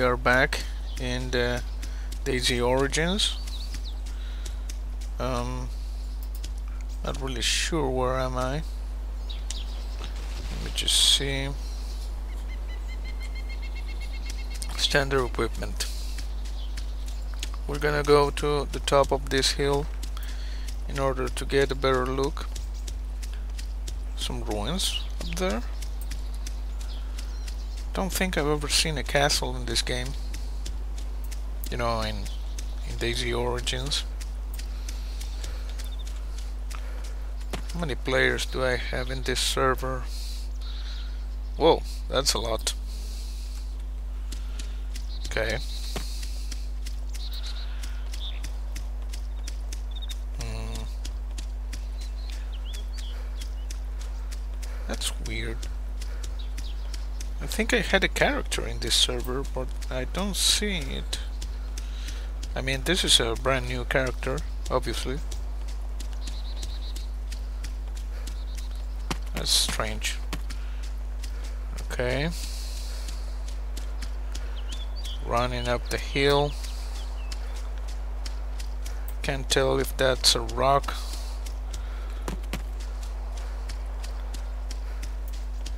we are back in the DayZ Origins. Um, not really sure where am I. Let me just see. Standard equipment. We're gonna go to the top of this hill in order to get a better look. Some ruins up there. Don't think I've ever seen a castle in this game. You know, in in DayZ Origins. How many players do I have in this server? Whoa, that's a lot. Okay. Hmm. That's weird. I think I had a character in this server, but I don't see it. I mean, this is a brand new character, obviously. That's strange. Okay. Running up the hill. Can't tell if that's a rock.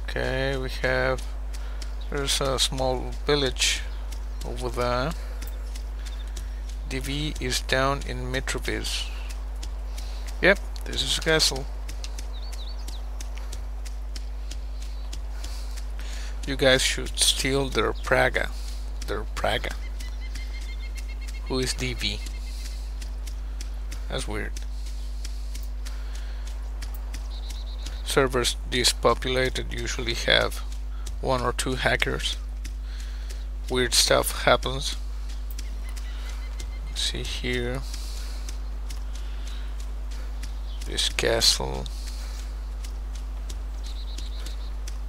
Okay, we have there's a small village over there. DV is down in Mitroviz. Yep, this is a castle. You guys should steal their Praga. Their Praga. Who is DV? That's weird. Servers this populated usually have one or two hackers. Weird stuff happens. Let's see here. This castle.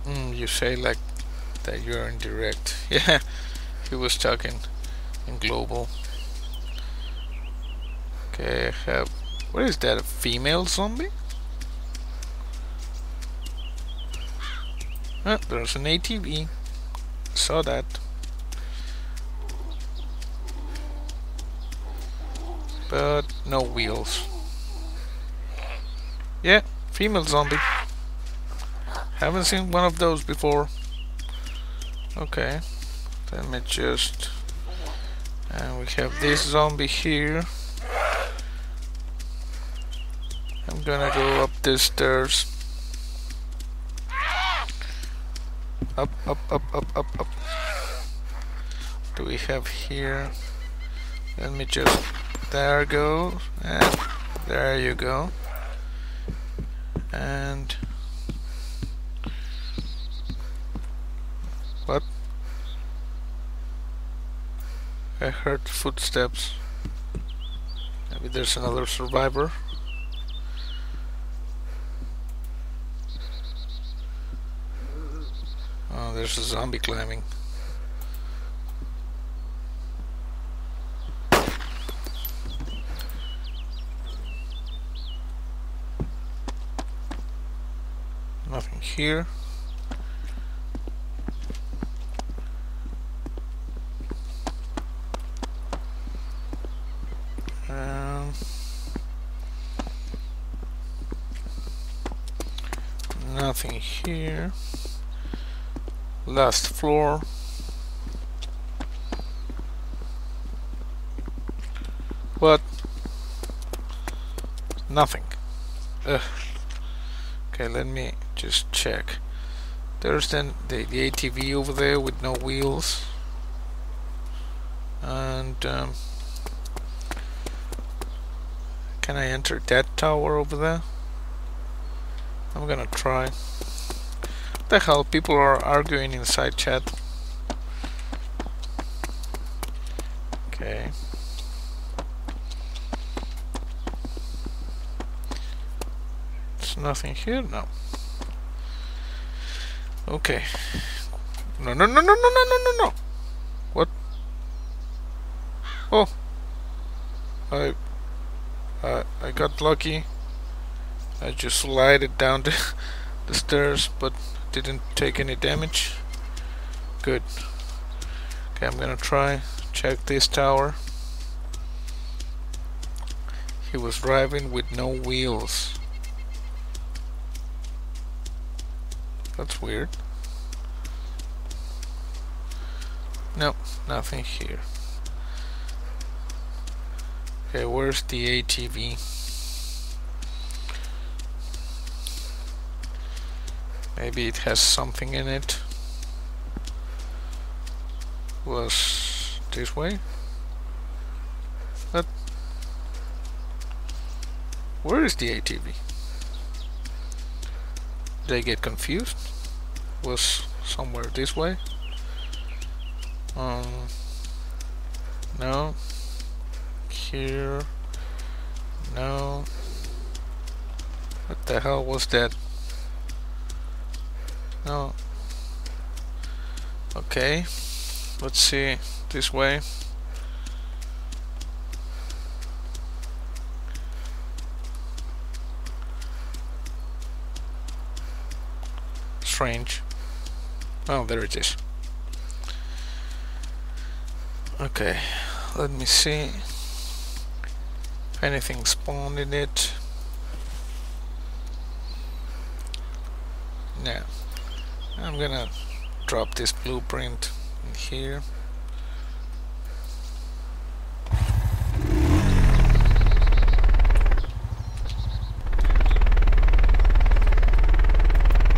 Mm, you say like that you're in direct. Yeah, he was talking in global. Okay, I have. What is that? A female zombie? There's an ATV. Saw that. But no wheels. Yeah, female zombie. Haven't seen one of those before. Okay, let me just... And we have this zombie here. I'm gonna go up the stairs. Up, up, up, up, up, up. Do we have here? Let me just... There go. And there you go. And... What? I heard footsteps. Maybe there's another survivor. Oh, there's a zombie climbing. Nothing here. Um, nothing here. Last floor. What? Nothing. Ugh. Okay, let me just check. There's then the, the ATV over there with no wheels. And um, can I enter that tower over there? I'm gonna try. The hell? People are arguing inside chat. Okay. There's nothing here? No. Okay. No, no, no, no, no, no, no, no, no. What? Oh. I uh, I got lucky. I just slid it down the, the stairs, but didn't take any damage. Good. Okay, I'm gonna try check this tower. He was driving with no wheels. That's weird. Nope, nothing here. Okay, where's the ATV? Maybe it has something in it. Was this way? But Where is the ATV? I get confused? Was somewhere this way? Um, no. Here. No. What the hell was that? No. Okay. Let's see. This way. Strange. Oh, there it is. Okay, let me see if anything spawned in it. Now, I'm gonna drop this blueprint in here.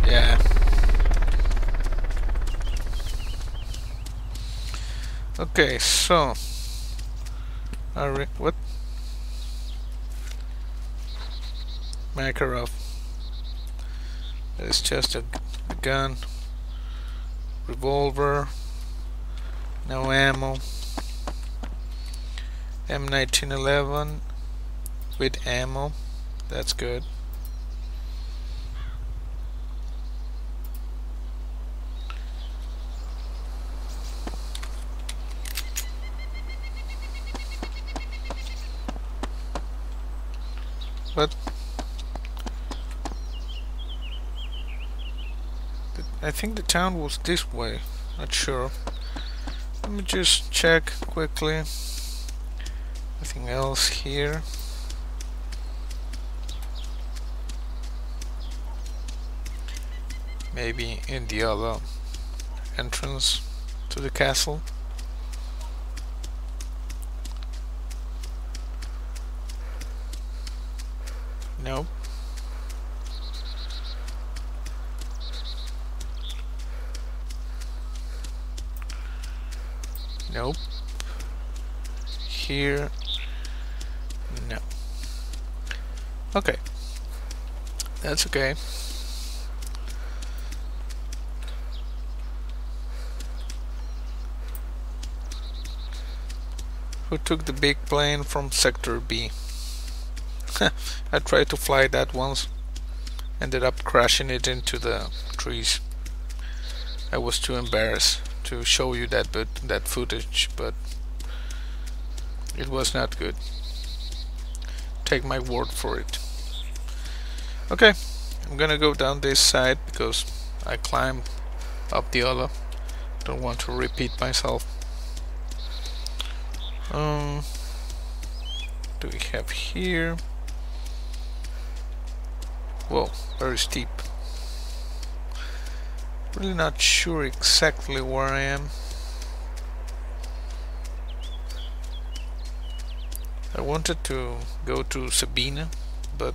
Yeah. Okay, so what? Makarov. It's just a gun, revolver, no ammo. M1911 with ammo. That's good. Think the town was this way. Not sure. Let me just check quickly. Nothing else here. Maybe in the other entrance to the castle. Nope. Nope. Here. No. Okay. That's okay. Who took the big plane from Sector B? I tried to fly that once. Ended up crashing it into the trees. I was too embarrassed to show you that but that footage, but it was not good. Take my word for it. Okay, I'm gonna go down this side because I climbed up the other. Don't want to repeat myself. Um, do we have here? Whoa, very steep. Really not sure exactly where I am. I wanted to go to Sabina, but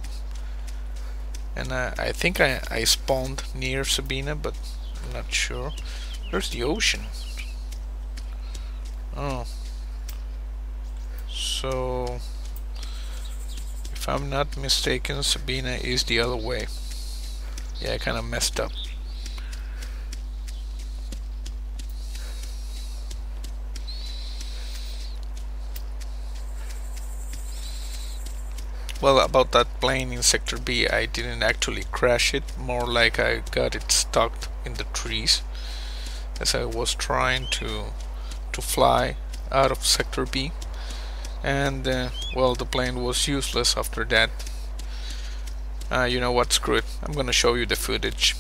and I, I think I, I spawned near Sabina, but I'm not sure. There's the ocean. Oh. So if I'm not mistaken, Sabina is the other way. Yeah, I kind of messed up. Well, about that plane in Sector B, I didn't actually crash it, more like I got it stuck in the trees as I was trying to to fly out of Sector B. And uh, well the plane was useless after that. Uh, you know what? Screw it. I'm gonna show you the footage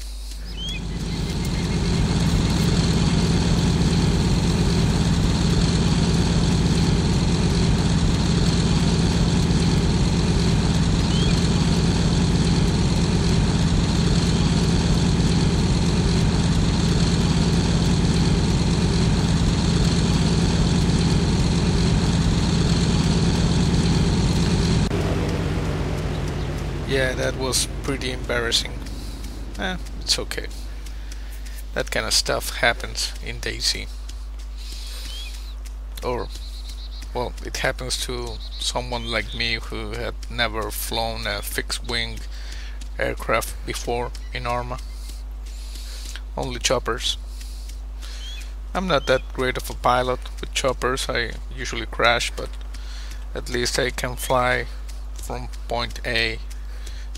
yeah, that was pretty embarrassing. Eh, it's okay. That kind of stuff happens in DayZ. Or, well, it happens to someone like me who had never flown a fixed-wing aircraft before in Arma. Only choppers. I'm not that great of a pilot with choppers, I usually crash, but at least I can fly from point A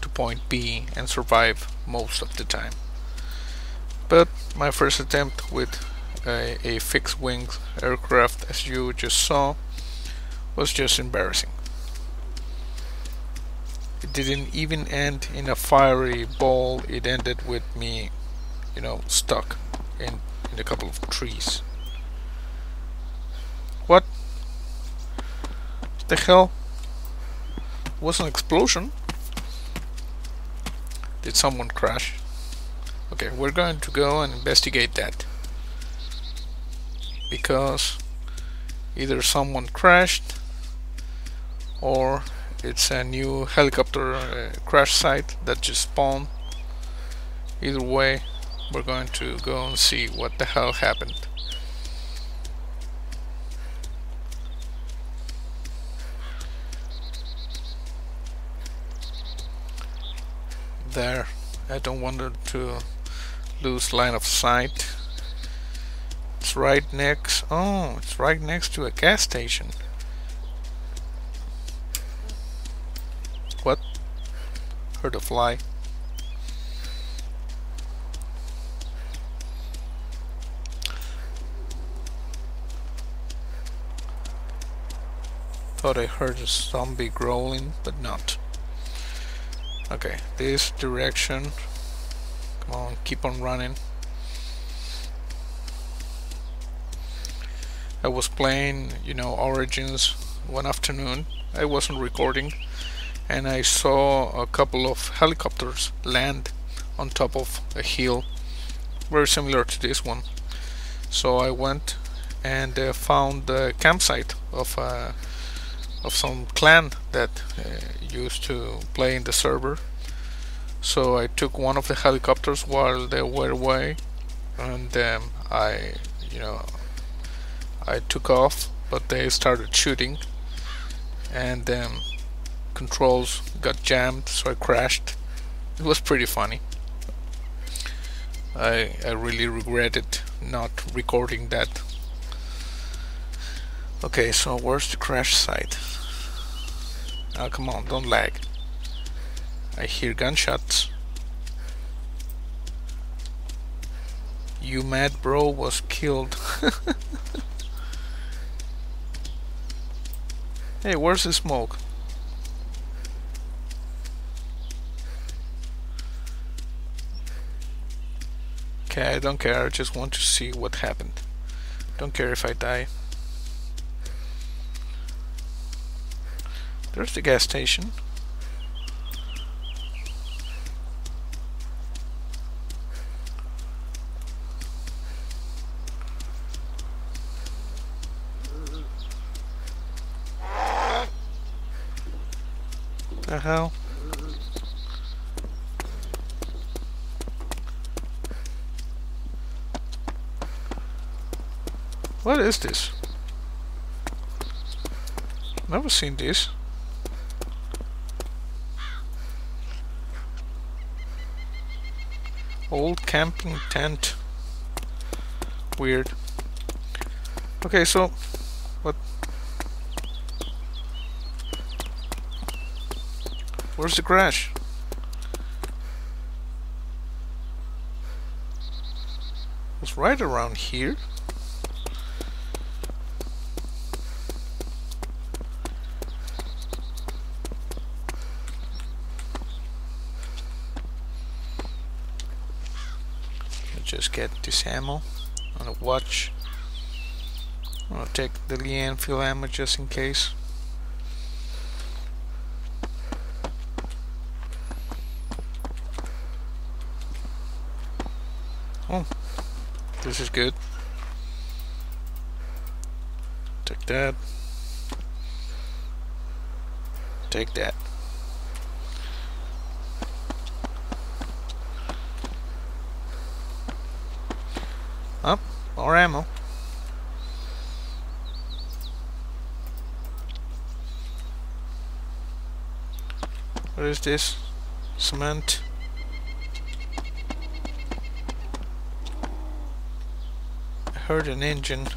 to point B and survive most of the time. But my first attempt with a, a fixed wing aircraft as you just saw was just embarrassing. It didn't even end in a fiery ball, it ended with me, you know, stuck in, in a couple of trees. What? The hell? was an explosion? Did someone crash? Okay, we're going to go and investigate that. Because either someone crashed or it's a new helicopter uh, crash site that just spawned. Either way, we're going to go and see what the hell happened. There. I don't want to lose line of sight. It's right next oh it's right next to a gas station. What? Heard a fly. Thought I heard a zombie growling but not okay this direction. Come on keep on running. I was playing you know Origins one afternoon. I wasn't recording and I saw a couple of helicopters land on top of a hill very similar to this one. So I went and uh, found the campsite of uh, of some clan that uh, used to play in the server. So I took one of the helicopters while they were away and um, I you know I took off but they started shooting. And um, controls got jammed so I crashed. It was pretty funny. I, I really regretted not recording that. Okay so where's the crash site Oh, come on, don't lag. I hear gunshots. You mad bro was killed. hey, where's the smoke? Okay, I don't care, I just want to see what happened. Don't care if I die. There's the gas station. The hell? What is this? Never seen this. Camping tent. Weird. Okay, so what? Where's the crash? It's right around here. just get this ammo on a watch. I'll take the Lee Enfield ammo just in case. Oh, this is good. Take that. Take that. More ammo. What is this? Cement. I heard an engine.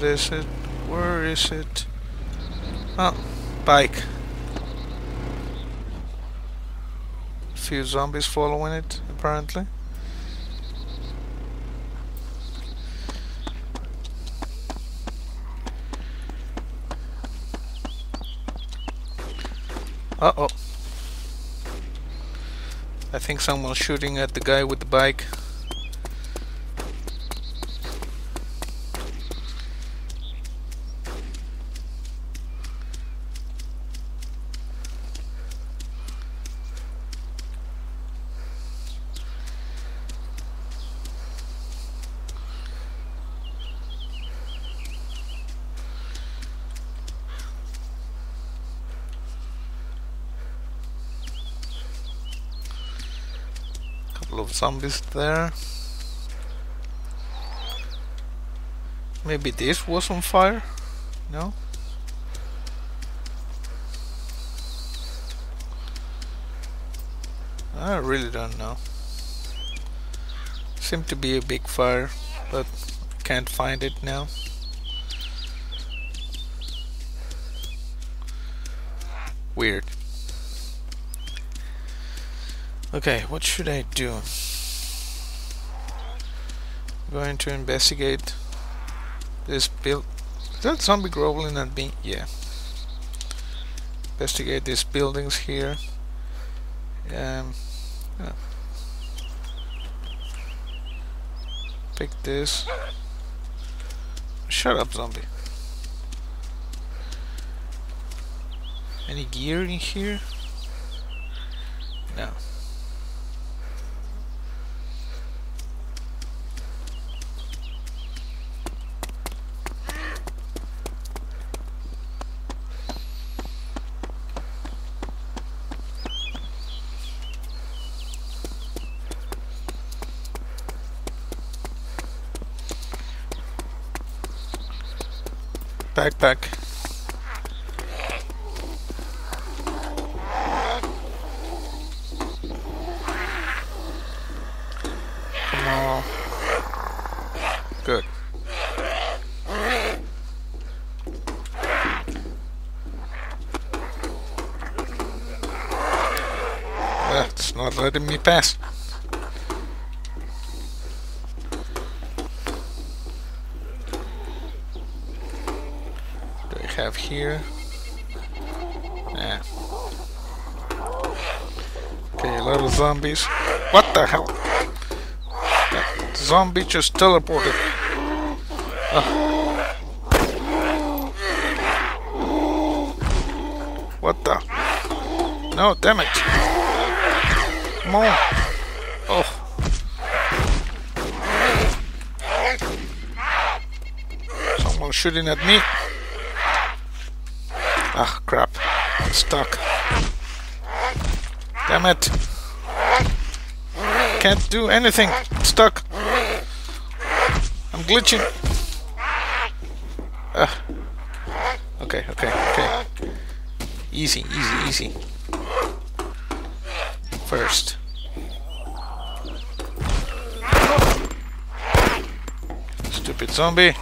What is it? Where is it? Oh, bike. Few zombies following it, apparently. Uh oh. I think someone's shooting at the guy with the bike. couple of zombies there. Maybe this was on fire? No? I really don't know. Seemed to be a big fire, but can't find it now. Weird. Okay, what should I do? Going to investigate this build. Is that zombie groveling at me? Yeah. Investigate these buildings here. Um, yeah. Pick this. Shut up, zombie. Any gear in here? No. Backpack. Come on. Good. That's not letting me pass. have here? Yeah. Okay, of zombies. What the hell? That zombie just teleported. Uh. What the? No, damn it. Come on. Oh. Someone shooting at me. Ah, crap. I'm stuck. Damn it. Can't do anything. I'm stuck. I'm glitching. Uh. Okay, okay, okay. Easy, easy, easy. First. Stupid zombie.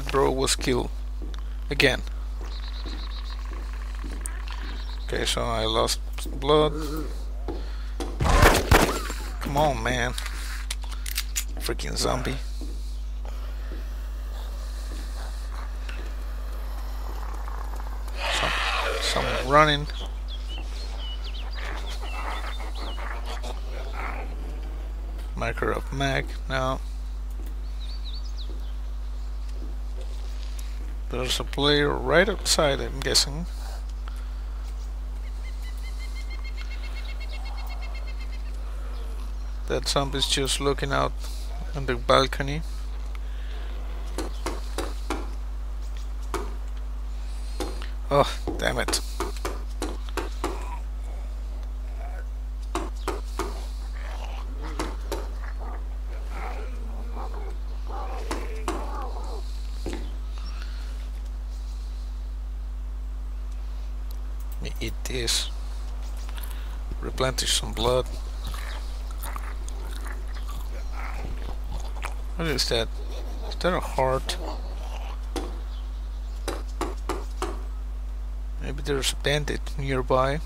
Bro was killed. Again. Okay so I lost blood. Come on man. Freaking zombie. Some, someone running. Makarov mag. Now There's a player right outside, I'm guessing. That zombie's just looking out on the balcony. Oh, damn it. me eat this. Replenish some blood. What is that? Is that a heart? Maybe there's a bandit nearby.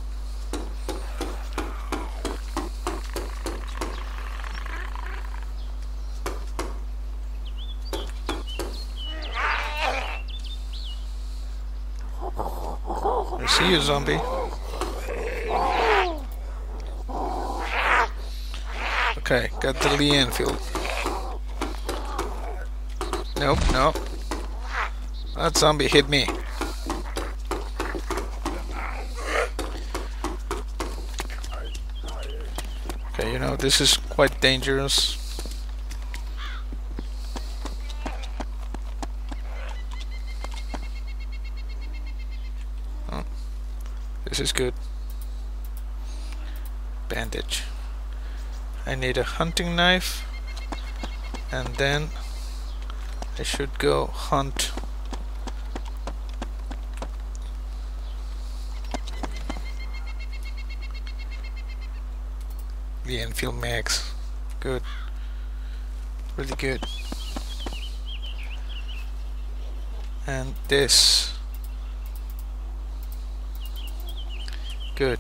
I see you, zombie. Okay, got the Lee Enfield. Nope, nope. That zombie hit me. Okay, you know, this is quite dangerous. Oh, this is good. Bandage. I need a hunting knife and then I should go hunt the Enfield Max. Good. Really good. And this. Good.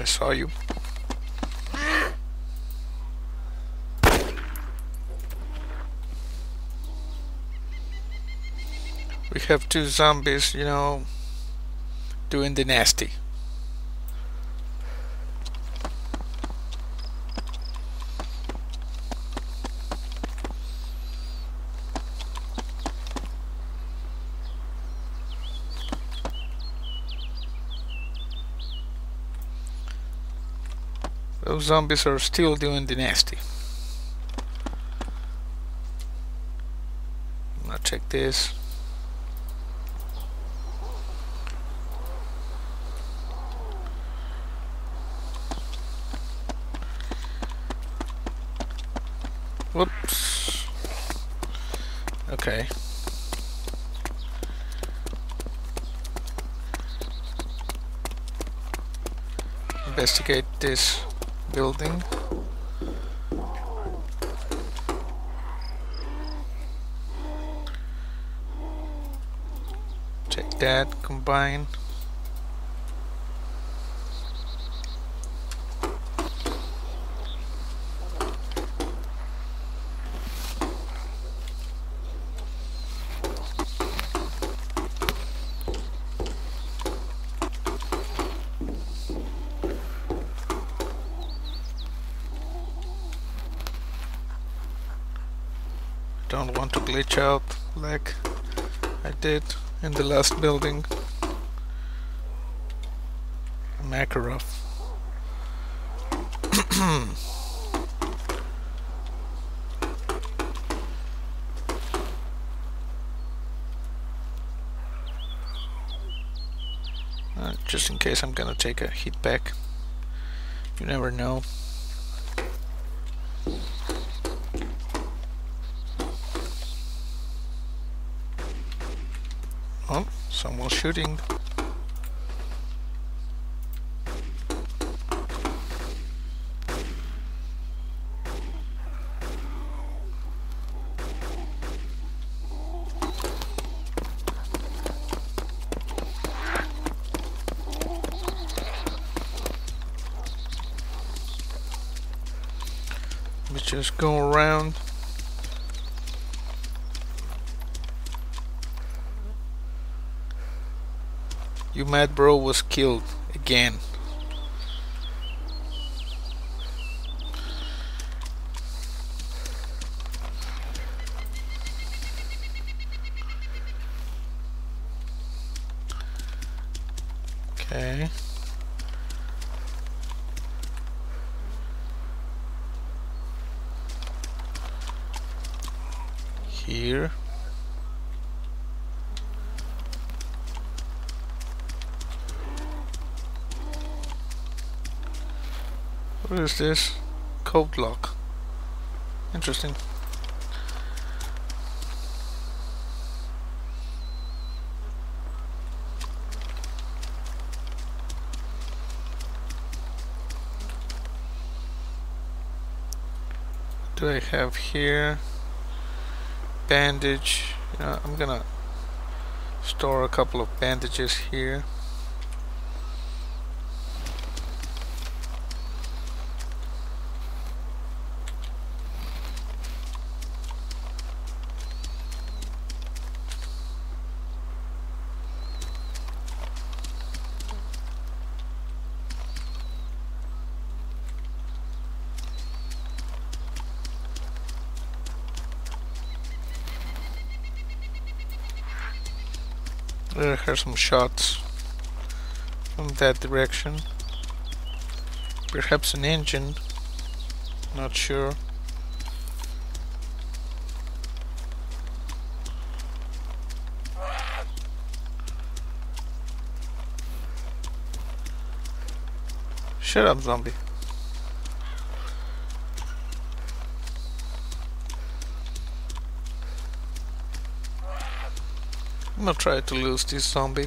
I saw you. We have two zombies, you know, doing the nasty. Those zombies are still doing the nasty. Gonna check this. Whoops. Okay. Investigate this building. Check combine. Don't want to glitch out like I did in the last building. Makarov. Uh, just in case I'm gonna take a hit back. You never know. Oh, someone shooting. Just go around. You mad bro was killed again okay here. What is this? Code lock. Interesting. Do I have here? bandage I'm gonna store a couple of bandages here Some shots from that direction. Perhaps an engine. Not sure. Shut up, zombie. Gonna try to lose this zombie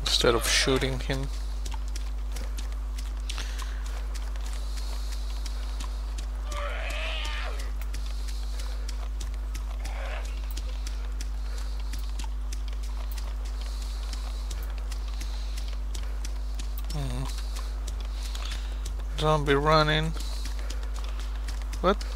instead of shooting him. Hmm. Zombie running. What?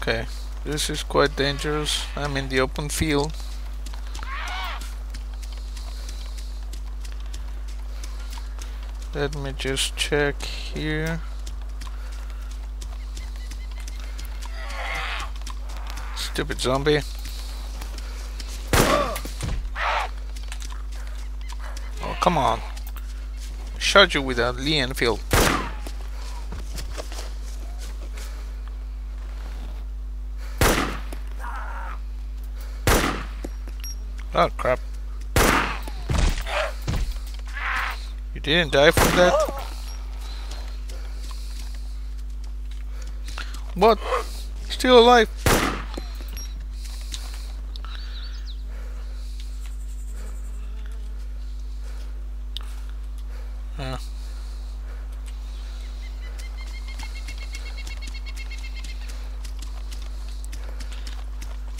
Okay, this is quite dangerous. I'm in the open field. Let me just check here. Stupid zombie. Oh, come on. Shot you with a Lee Enfield. Oh crap. You didn't die from that? What? Still alive?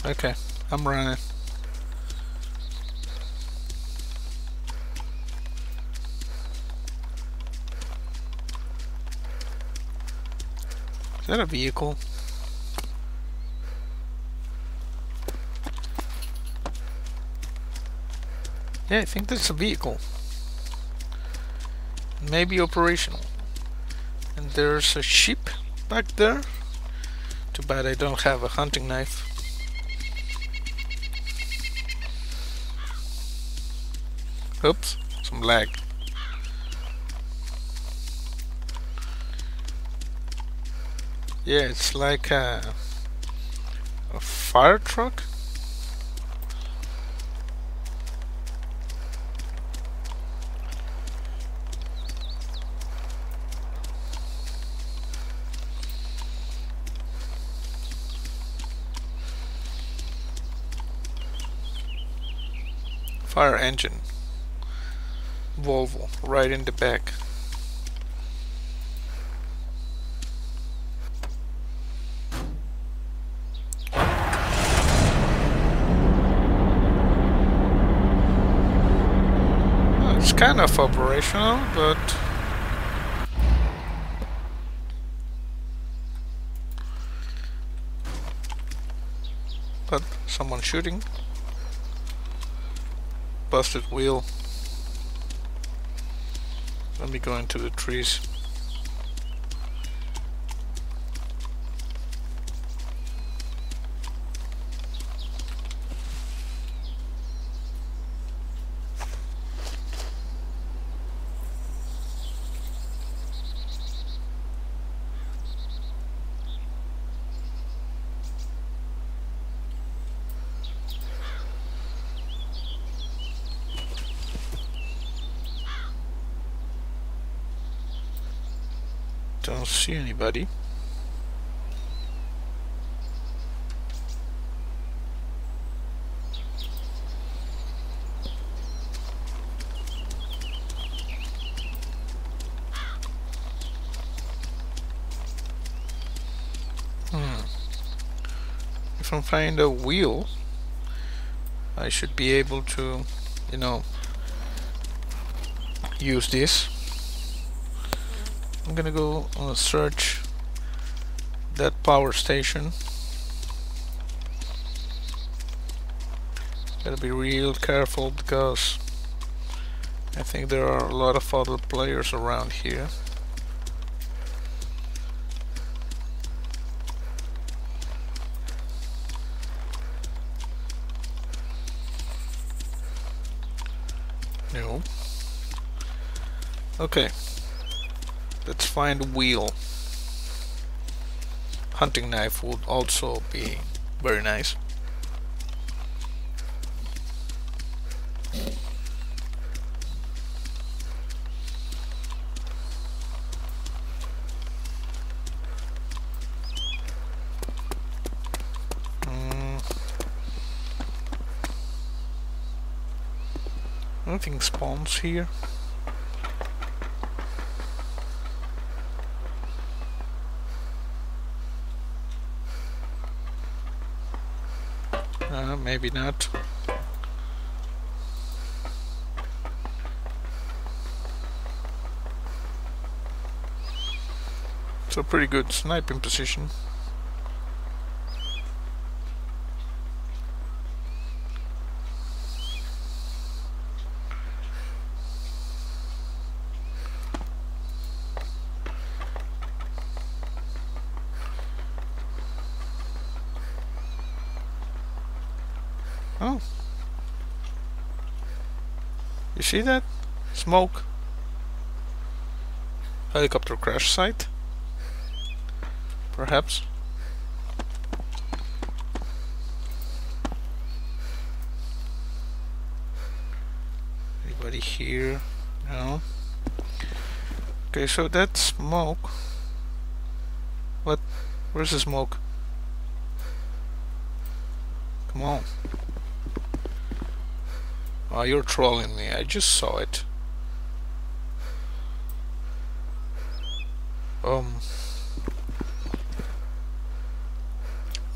Okay, I'm running. That a vehicle? Yeah, I think that's a vehicle. Maybe operational. And there's a sheep back there. Too bad I don't have a hunting knife. Oops, some lag. Yeah, it's like a, a fire truck. Fire engine. Volvo, right in the back. Of operational, but but someone shooting. Busted wheel. Let me go into the trees Don't see anybody. Hmm. If I find a wheel, I should be able to, you know, use this I'm gonna go uh, search that power station. Gotta be real careful because I think there are a lot of other players around here. No okay find wheel. Hunting knife would also be very nice. Mm. Nothing spawns here. Uh, maybe not. A pretty good sniping position. Oh. You see that? Smoke. Helicopter crash site? Perhaps. Anybody here? No. Okay, so that smoke. What? Where's the smoke? Come on. Oh, you're trolling me. I just saw it. Um,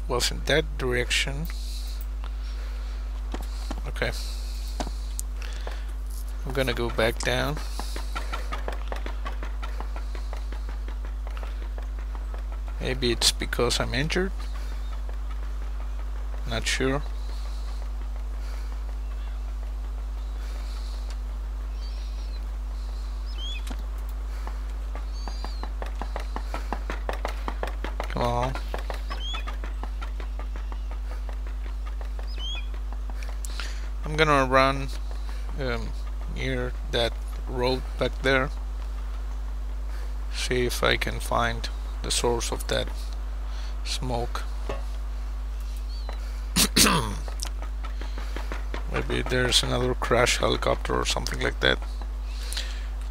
was in that direction. Okay. I'm gonna go back down. Maybe it's because I'm injured. Not sure. Come on. I'm gonna run um, near that road back there. See if I can find the source of that smoke. Maybe there's another crash helicopter or something like that.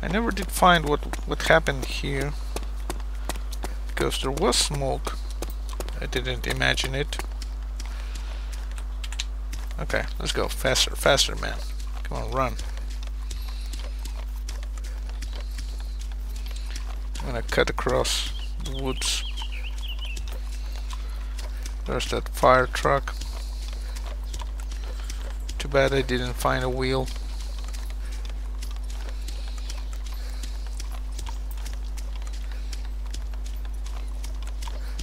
I never did find what what happened here because there was smoke. I didn't imagine it. Okay, let's go faster, faster, man. Come on, run. cut across woods. There's that fire truck. Too bad I didn't find a wheel.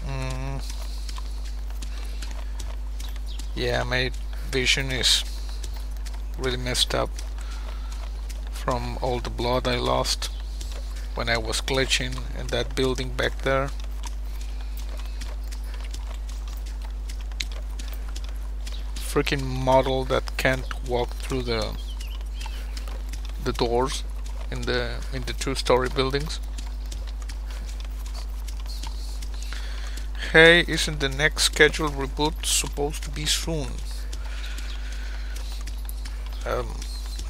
Mm. Yeah, my vision is really messed up from all the blood I lost when I was glitching in that building back there. Freaking model that can't walk through the the doors in the in the two-story buildings. Hey isn't the next scheduled reboot supposed to be soon? Um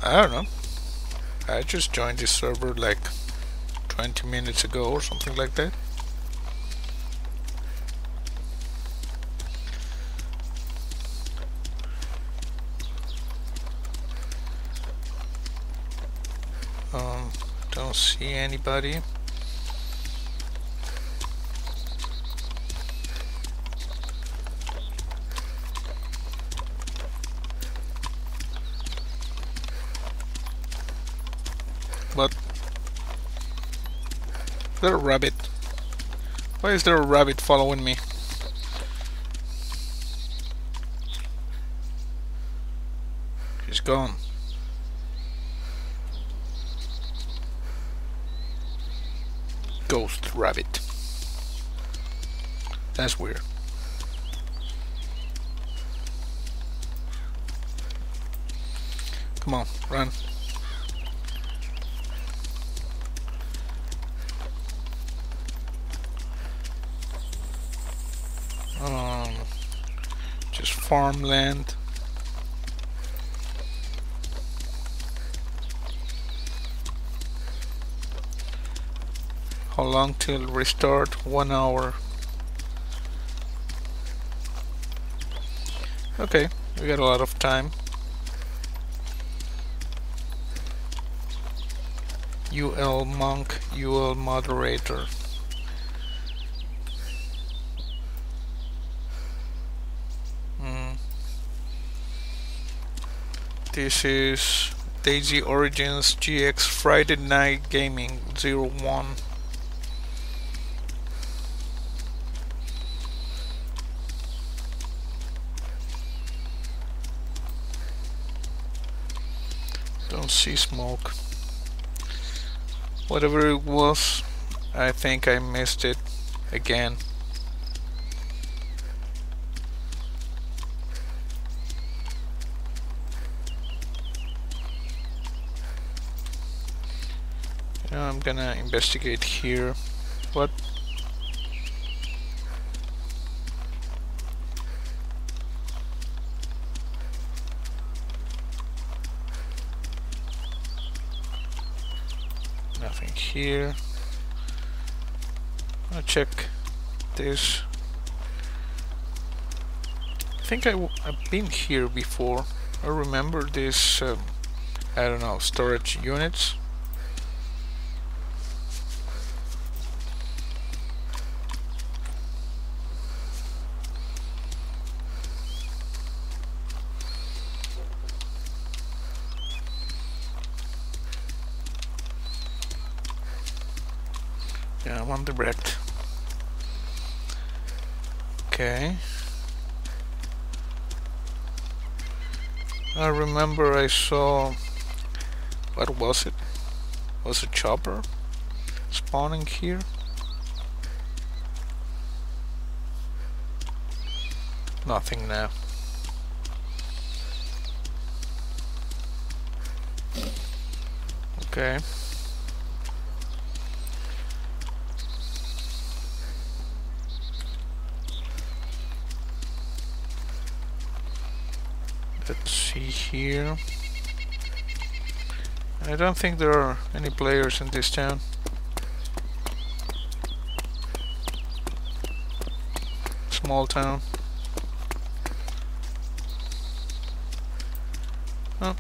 I don't know. I just joined this server like 20 minutes ago or something like that. Um don't see anybody but there a rabbit? Why is there a rabbit following me? He's gone. Ghost rabbit. That's weird. Come on run um, just farmland. How long till restart? One hour. Okay, we got a lot of time. UL monk, UL moderator. This is DayZ Origins GX Friday Night Gaming 01. Don't see smoke. Whatever it was, I think I missed it again. Now I'm gonna investigate here. What? Nothing here. I'll check this. I think i w I've been here before. I remember this, um, I don't know, storage units. Yeah, I'm direct. Okay. I remember I saw... What was it? Was a chopper spawning here? Nothing now. Okay. Let's see here. I don't think there are any players in this town. Small town. Oh.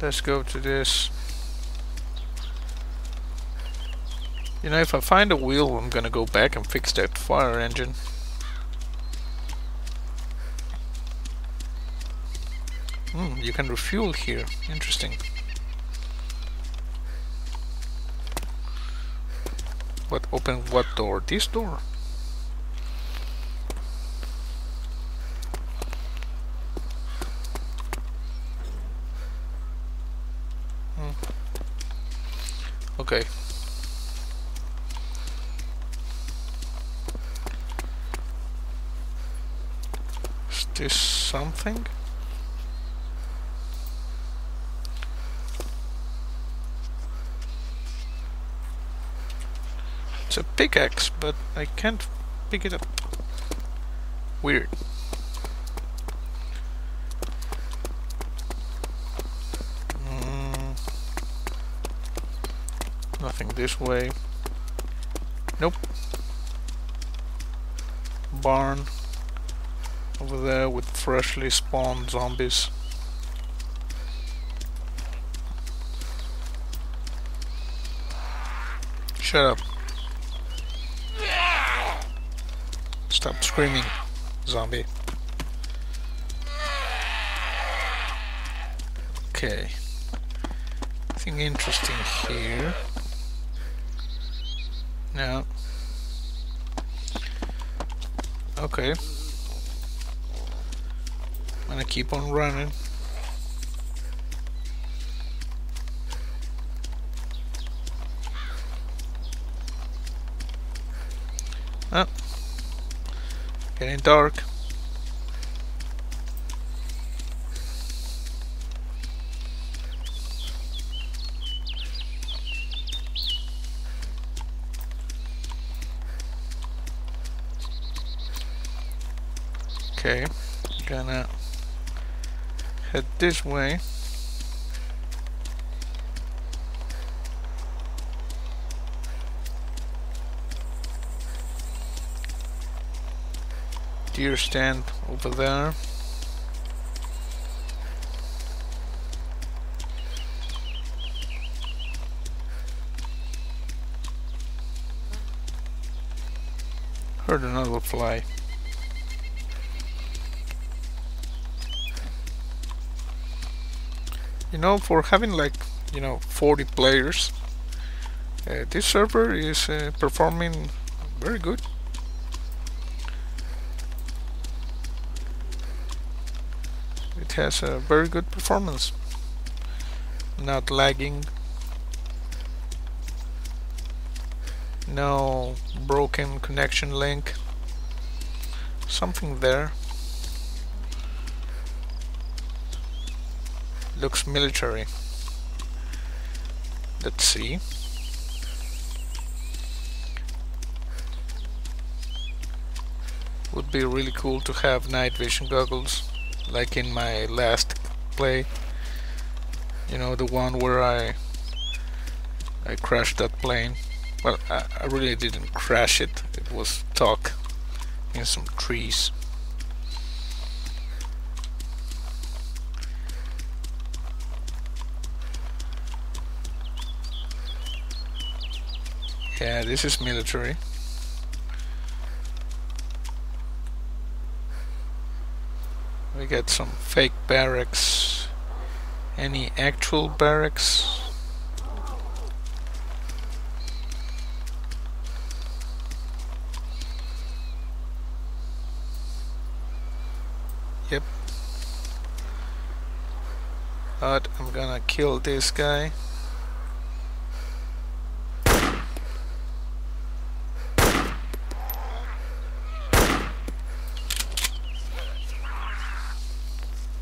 Let's go to this. You know, if I find a wheel, I'm gonna go back and fix that fire engine. You can refuel here. Interesting. What open what door? This door? this something? It's a pickaxe, but I can't pick it up. Weird. Mm. Nothing this way. Nope. Barn over there with freshly spawned zombies. Shut up. Stop screaming, zombie. Okay. Nothing interesting here. No. Okay. I'm gonna keep on running. Oh. Getting dark. Okay, gonna head this way. Deer stand over there. Heard another fly. you know for having like you know 40 players uh, this server is uh, performing very good has a very good performance. Not lagging. No broken connection link. Something there. Looks military. Let's see. Would be really cool to have night vision goggles, like in my last play. You know, the one where I I crashed that plane. Well, I, I really didn't crash it. It was stuck in some trees. Yeah, this is military. Got some fake barracks. Any actual barracks? Yep. But I'm gonna kill this guy.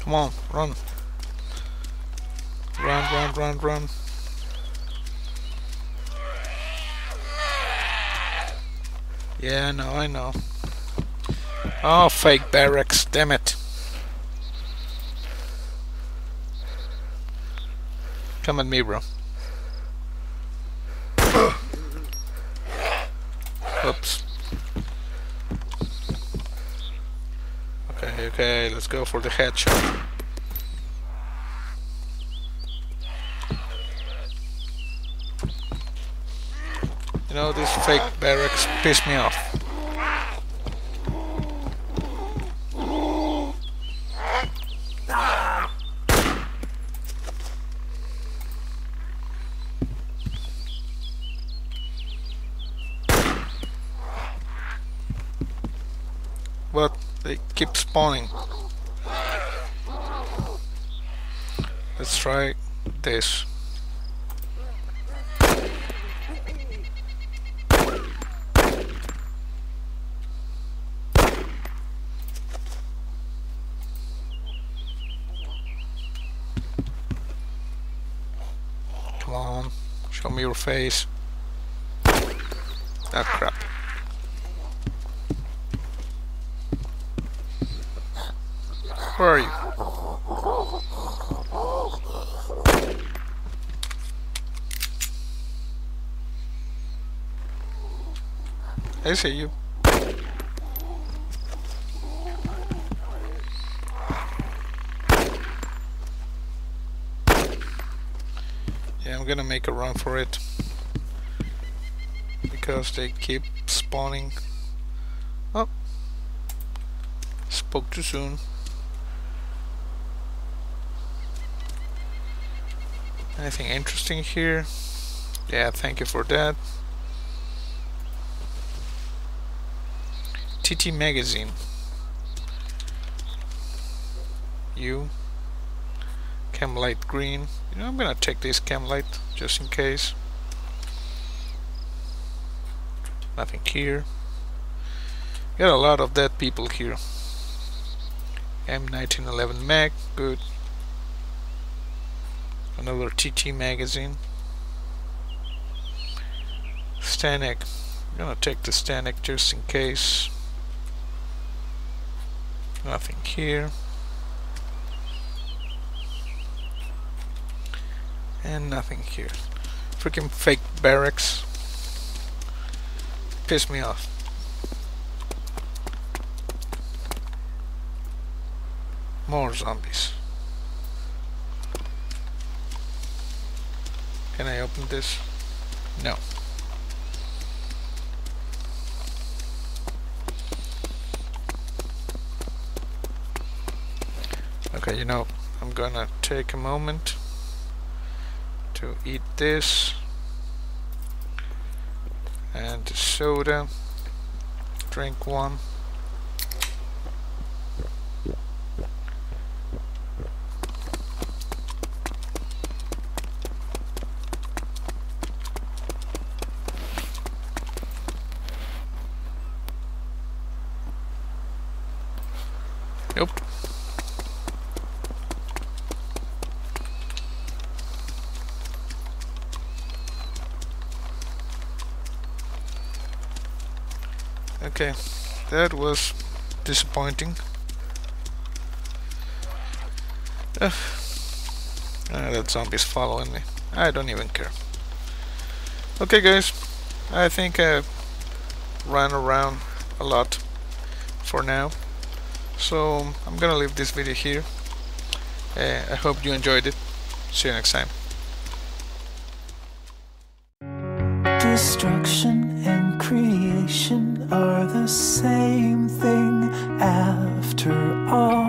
Come on, run. Run, run, run, run. Yeah, no, I know. Oh, fake barracks, damn it. Come at me, bro. Oops. Okay, let's go for the headshot. You know, these fake barracks piss me off. keep spawning. Let's try this. Come on, show me your face. Ah, crap. I see you. Yeah, I'm gonna make a run for it because they keep spawning. Oh, spoke too soon. Anything interesting here? Yeah, thank you for that. TT Magazine. You. Chem-Light green. You know, I'm gonna take this Chem-Light just in case. Nothing here. Got a lot of dead people here. M1911 mag, good. Another TT magazine. STANAG. I'm gonna take the STANAG just in case. Nothing here. And nothing here. Freaking fake barracks. Piss me off. More zombies. Can I open this? No. Okay, you know, I'm gonna take a moment to eat this and the soda. Drink one Nope. Okay, that was disappointing. Uh, that zombie's following me. I don't even care. Okay guys, I think I ran around a lot for now. So I'm gonna leave this video here. Uh, I hope you enjoyed it. See you next time. Destruction are the same thing after all.